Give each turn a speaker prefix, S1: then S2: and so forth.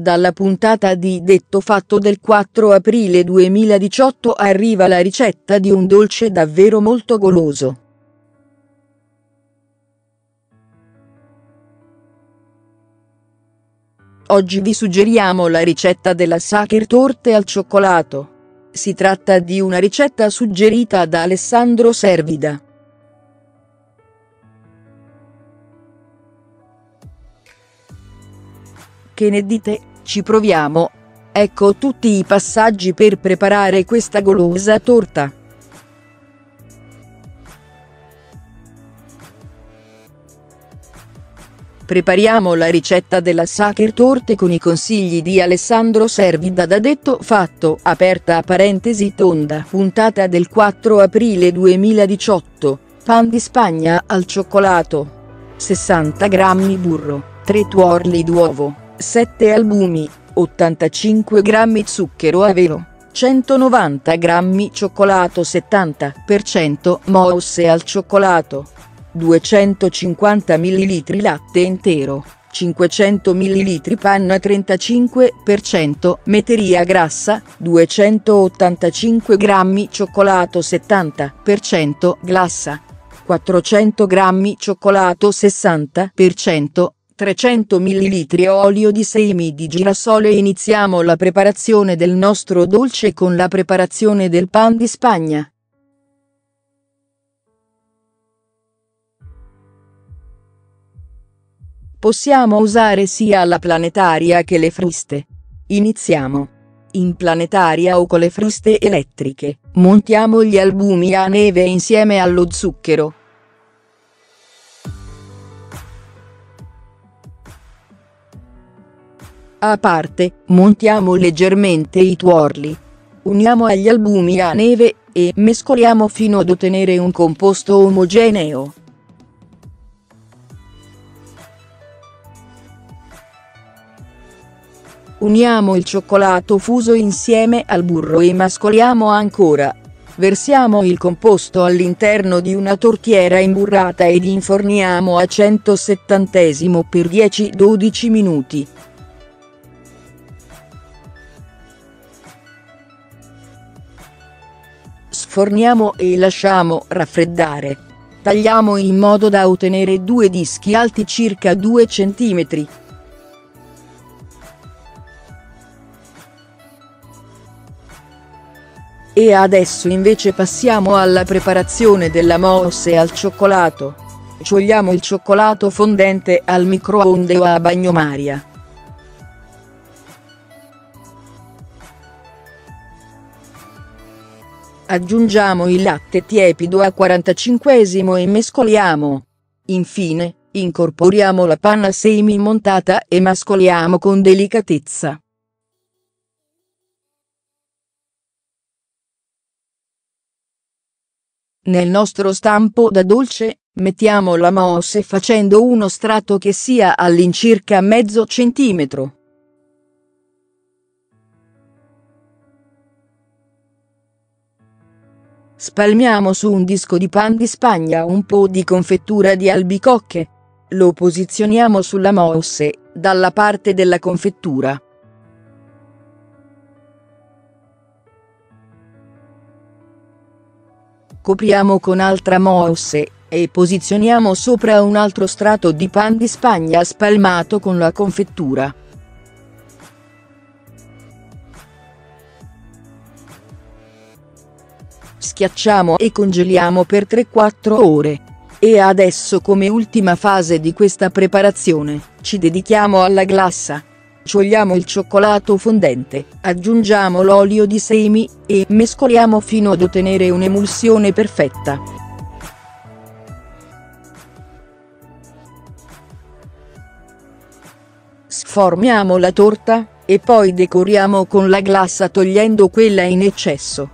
S1: Dalla puntata di Detto Fatto del 4 aprile 2018 arriva la ricetta di un dolce davvero molto goloso. Oggi vi suggeriamo la ricetta della Sacher Torte al cioccolato. Si tratta di una ricetta suggerita da Alessandro Servida. Che ne dite? Ci proviamo. Ecco tutti i passaggi per preparare questa golosa torta. Prepariamo la ricetta della Sacher Torte con i consigli di Alessandro Servida da detto fatto, aperta parentesi tonda, puntata del 4 aprile 2018, pan di Spagna al cioccolato, 60 g burro, 3 tuorli d'uovo, 7 albumi, 85 g zucchero a velo, 190 g cioccolato 70% mousse al cioccolato, 250 ml latte intero, 500 ml panna 35% metteria grassa, 285 g cioccolato 70% glassa, 400 g cioccolato 60% 300 ml olio di semi di girasole Iniziamo la preparazione del nostro dolce con la preparazione del pan di Spagna. Possiamo usare sia la planetaria che le fruste. Iniziamo. In planetaria o con le fruste elettriche, montiamo gli albumi a neve insieme allo zucchero. A parte, montiamo leggermente i tuorli. Uniamo agli albumi a neve, e mescoliamo fino ad ottenere un composto omogeneo. Uniamo il cioccolato fuso insieme al burro e mescoliamo ancora. Versiamo il composto all'interno di una tortiera imburrata ed inforniamo a 170 per 10-12 minuti. Sforniamo e lasciamo raffreddare. Tagliamo in modo da ottenere due dischi alti circa 2 cm. E adesso invece passiamo alla preparazione della mousse al cioccolato. Sciogliamo il cioccolato fondente al microonde o a bagnomaria. Aggiungiamo il latte tiepido a 45 e mescoliamo. Infine, incorporiamo la panna semi montata e mescoliamo con delicatezza. Nel nostro stampo da dolce, mettiamo la mousse facendo uno strato che sia all'incirca mezzo centimetro. Spalmiamo su un disco di pan di Spagna un po' di confettura di albicocche. Lo posizioniamo sulla mousse, dalla parte della confettura. Copriamo con altra mousse, e posizioniamo sopra un altro strato di pan di Spagna spalmato con la confettura. Schiacciamo e congeliamo per 3-4 ore. E adesso come ultima fase di questa preparazione, ci dedichiamo alla glassa. Sciogliamo il cioccolato fondente, aggiungiamo l'olio di semi, e mescoliamo fino ad ottenere un'emulsione perfetta. Sformiamo la torta, e poi decoriamo con la glassa togliendo quella in eccesso.